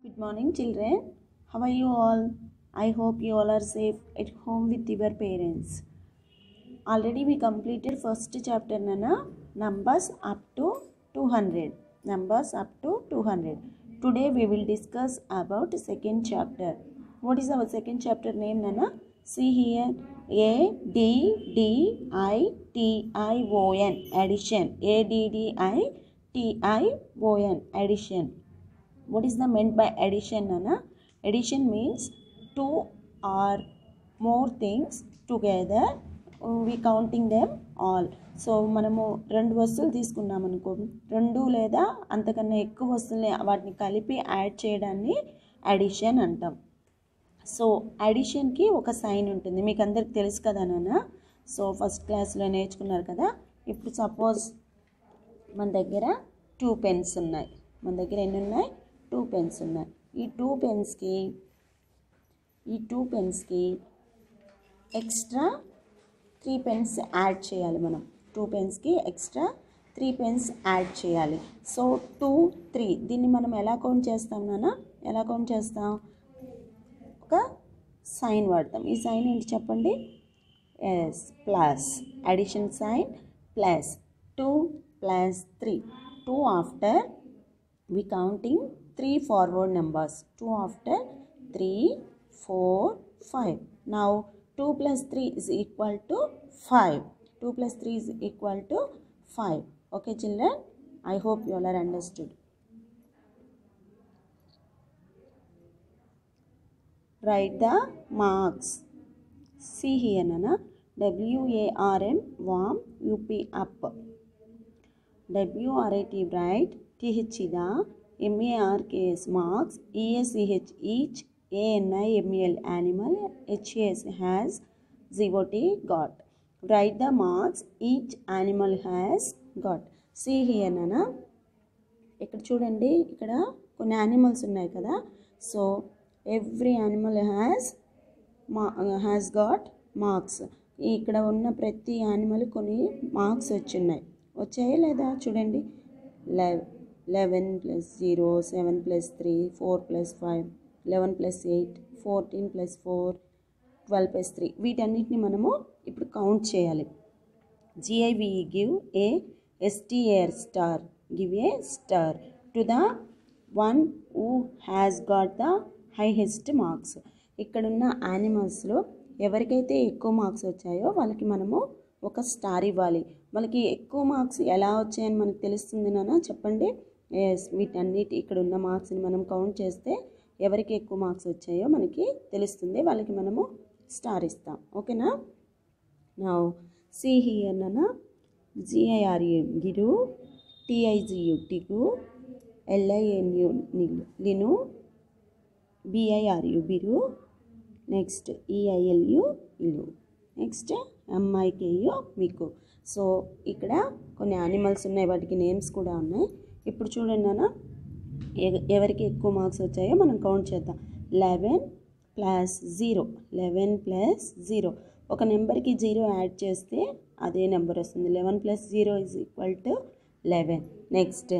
Good morning, children. How are you all? I hope you all are safe at home with your parents. Already we completed first chapter, Nana. Numbers up to 200. Numbers up to 200. Today we will discuss about second chapter. What is our second chapter name, Nana? See here. A D D I T I O N. Addition. A D D I T I O N. Addition. What is the meant by addition nana? Addition means two or more things together we we counting them all. So మనము రెండు వస్తువులు తీసుకున్నాం అనుకో రెండు లేదా అంతకన్నా ఎక్కువ వస్తువులని వాటిని కలిపి యాడ్ చేయడాన్ని అడిషన్ అంటాం. సో అడిషన్కి ఒక సైన్ ఉంటుంది. మీకు అందరికి తెలుసు కదా నాన్న సో ఫస్ట్ క్లాస్లో నేర్చుకున్నారు కదా? ఇప్పుడు సపోజ్ మన దగ్గర టూ పెన్స్ ఉన్నాయి. మన దగ్గర ఎన్ని ఉన్నాయి? టూ పెన్స్ ఉన్నాయి. ఈ టూ పెన్స్కి ఈ టూ పెన్స్కి ఎక్స్ట్రా త్రీ పెన్స్ యాడ్ చేయాలి మనం. టూ పెన్స్కి ఎక్స్ట్రా త్రీ పెన్స్ యాడ్ చేయాలి. సో టూ త్రీ దీన్ని మనం ఎలా కౌంట్ చేస్తాం నాన్న ఎలా కౌంట్ చేస్తాం? ఒక సైన్ వాడతాం. ఈ సైన్ ఏంటి చెప్పండి? Yes plus addition sign plus two plus three two after we counting three forward numbers 2 after 3 4 5 now 2 plus 3 is equal to 5 2 plus 3 is equal to 5 okay children i hope you all are understood write the marks see here nana w a r m warm up up w r a t write bright th ida M A R K S marks E A C H each A N I M A L animal H A S has G O T got write the marks each animal has got see ఇక్కడ చూడండి ఇక్కడ కొన్ని animals ఉన్నాయి కదా. So every animal has మా has got marks ఇక్కడ ఉన్న ప్రతి యానిమల్ కొన్ని మార్క్స్ వచ్చున్నాయి వచ్చాయా లేదా? చూడండి. Live eleven plus zero seven plus three four plus five eleven plus eight fourteen plus four twelve plus three వీటన్నిటిని మనము ఇప్పుడు కౌంట్ చేయాలి. G I V give a S T A R star give a star to the one who has got the highest marks ఇక్కడున్న యానిమల్స్లో ఎవరికైతే ఎక్కువ marks వచ్చాయో వాళ్ళకి మనము ఒక స్టార్ ఇవ్వాలి. వాళ్ళకి ఎక్కువ మార్క్స్ ఎలా వచ్చాయని మనకు తెలుస్తుంది నాన్న? చెప్పండి. వీటన్నిటి ఇక్కడ ఉన్న మార్క్స్ని మనం కౌంట్ చేస్తే ఎవరికి ఎక్కువ మార్క్స్ వచ్చాయో మనకి తెలుస్తుంది. వాళ్ళకి మనము స్టార్ ఇస్తాం. ఓకేనా నా? సి హియర్ నాన్న జిఐఆర్యు గిరు టిఐజియు టిగు ఎల్ఐఎన్యు లిను బిఐఆర్యు బిరు నెక్స్ట్ ఈఐఎల్యు ఇలు నెక్స్ట్ ఎంఐకేయు మీకు. సో ఇక్కడ కొన్ని యానిమల్స్ ఉన్నాయి. వాటికి నేమ్స్ కూడా ఉన్నాయి. ఇప్పుడు చూడండి నాన్న. ఎవరికి ఎక్కువ మార్క్స్ వచ్చాయో మనం కౌంట్ చేద్దాం. Eleven plus zero. Eleven plus zero. ఒక నెంబర్కి జీరో యాడ్ చేస్తే అదే నెంబర్ వస్తుంది. Eleven plus zero is equal to eleven. Next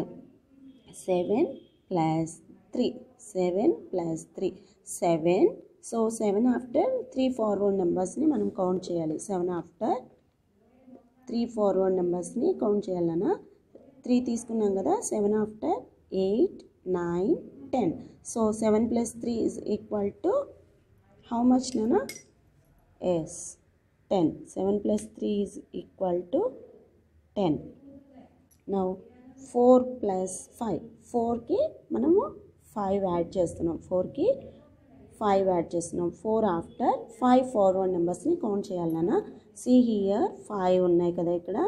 seven plus three. Seven plus three. Seven. So seven after three forward నెంబర్స్ని మనం count చేయాలి. Seven after three forward నెంబర్స్ని count చేయాలన్నా three తీసుకున్నాం కదా seven after eight nine ten. So seven plus three is equal to how much నానా yes ten. Seven plus three is equal to ten. Now four plus five. ఫోర్కి మనము five add చేస్తున్నాం. ఫోర్కి five add చేస్తున్నాం. Four after five forward నెంబర్స్ని count చేయాలి see here five ఉన్నాయి కదా ఇక్కడ.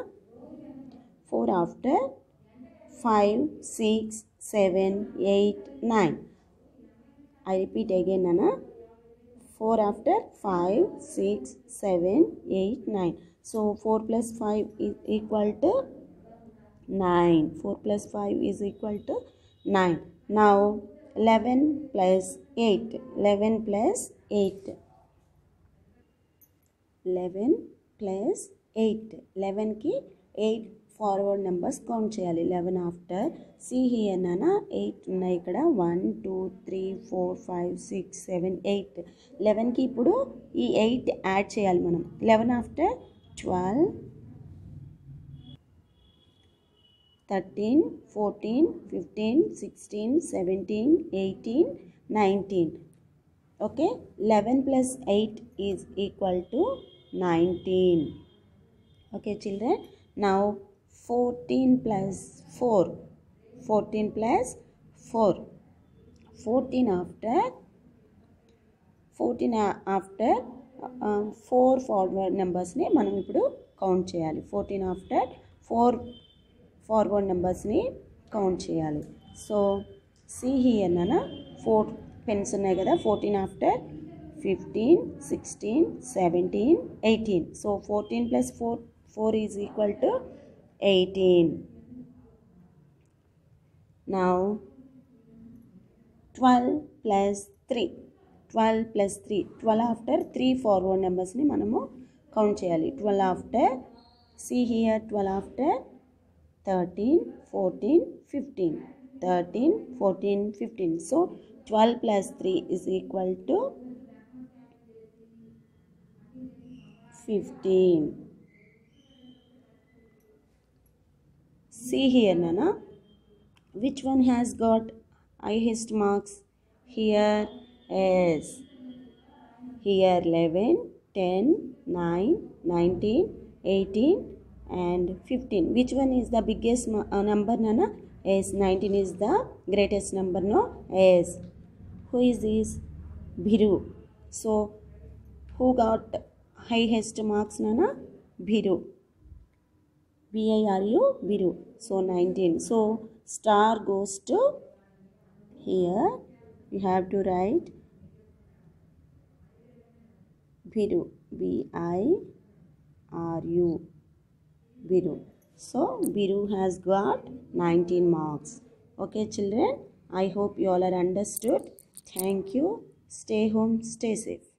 4 after 5, 6, 7, 8, 9. I repeat again Nana. 4 after 5, 6, 7, 8, 9. So 4 plus 5 is equal to 9. 4 plus 5 is equal to 9. Now 11 plus 8. 11 plus 8. 11 plus 8. 11 ki 8 forward numbers count చేయాలి eleven after C here నాన్న eight ఉన్నాయి ఇక్కడ one two three four five six seven eight లెవెన్కి ఇప్పుడు ఈ eight add చేయాలి మనం eleven after twelve thirteen fourteen fifteen sixteen seventeen eighteen nineteen okay eleven plus eight is equal to nineteen okay children now 14 plus 4 14 plus 4 14 after 14 a- after four forward నెంబర్స్ని మనం ఇప్పుడు count చేయాలి fourteen after four forward నెంబర్స్ని count చేయాలి so see here నాన్న four pens ఉన్నాయి కదా fourteen after fifteen sixteen seventeen eighteen so fourteen plus four four is equal to eighteen now twelve plus three twelve plus three twelve after three forward నెంబర్స్ని మనము count చేయాలి twelve after see here twelve after thirteen fourteen fifteen thirteen fourteen fifteen so twelve plus three is equal to fifteen See here, Nana. Which one has got highest marks? Here is here 11, 10, 9, 19, 18 and 15. Which one is the biggest uh, number, Nana? Yes, 19 is the greatest number, no? Yes. Who is this? Bhiru. So, who got highest marks, Nana? Bhiru. B-I-R-U, Biru. So 19. So star goes to here. You have to write Biru. B-I-R-U. Biru. So Biru has got 19 marks. Okay children. I hope you all are understood. Thank you. Stay home. Stay safe.